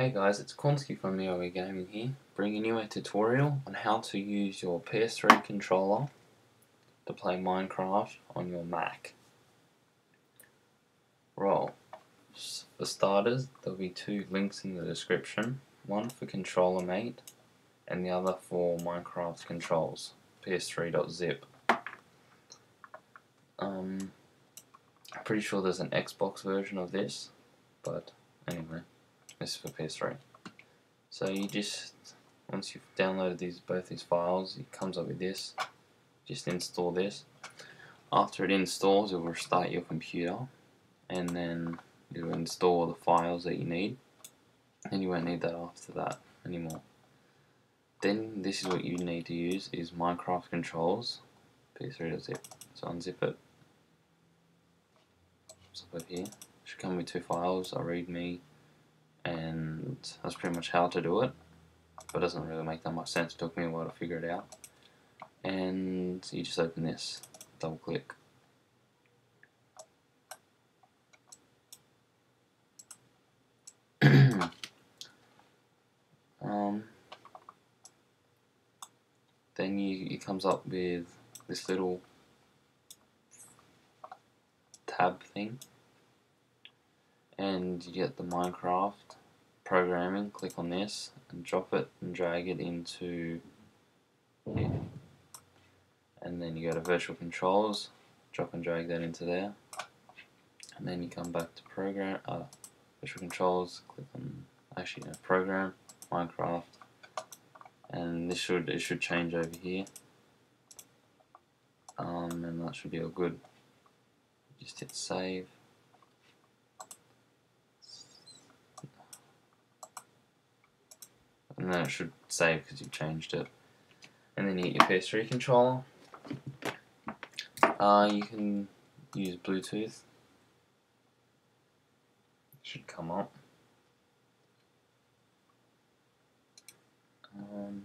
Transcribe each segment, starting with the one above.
Hey guys, it's Kornsky from MeoE Gaming here, bringing you a tutorial on how to use your PS3 controller to play Minecraft on your Mac. Roll. For starters, there'll be two links in the description, one for Controller Mate and the other for Minecraft controls, ps3.zip. Um, I'm pretty sure there's an Xbox version of this, but anyway. This is for PS3. So you just, once you've downloaded these both these files, it comes up with this. Just install this. After it installs, it will restart your computer, and then it will install the files that you need. And you won't need that after that anymore. Then this is what you need to use is Minecraft controls. PS3.zip. So unzip it. It's up here. Should come with two files, a readme and that's pretty much how to do it. But it doesn't really make that much sense. It took me a while to figure it out. And you just open this. Double click. Um, then you it comes up with this little tab thing and you get the Minecraft programming, click on this and drop it and drag it into here. And then you go to virtual controls, drop and drag that into there. And then you come back to program, uh, virtual controls, click on, actually no, program, Minecraft. And this should, it should change over here. Um, and that should be all good. Just hit save. And then it should save because you've changed it. And then you get your PS3 controller. Uh, you can use Bluetooth. Should come up. Um,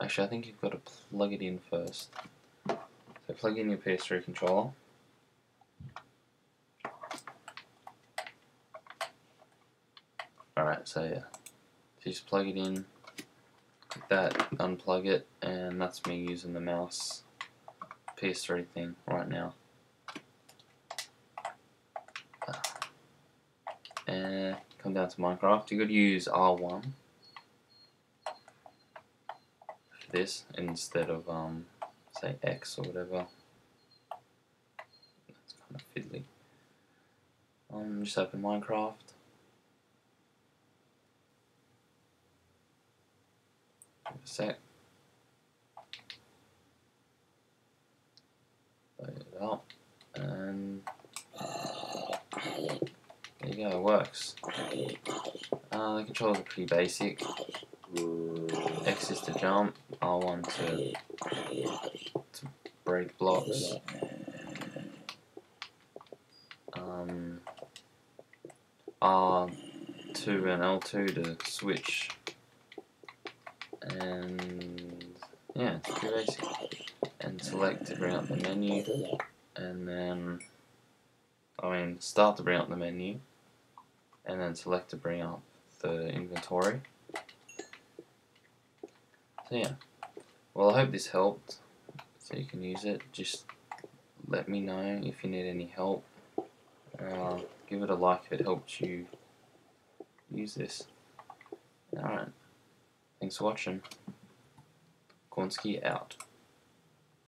actually, I think you've got to plug it in first. So plug in your PS3 controller. Alright, so yeah. So just plug it in that, unplug it, and that's me using the mouse PS3 thing right now. And come down to Minecraft, you could use R1 for this instead of um, say X or whatever. That's kind of fiddly. Um, just open Minecraft. Load it up and there you go, it works. Uh, the controls are pretty basic. X is to jump, R1 to, to break blocks. Um, R2 and L2 to switch and yeah, pretty. And select to bring up the menu, and then I mean start to bring up the menu, and then select to bring up the inventory. So yeah, well I hope this helped, so you can use it. Just let me know if you need any help. Uh, give it a like if it helps you use this. Alright. Thanks for watching. Kornsky out.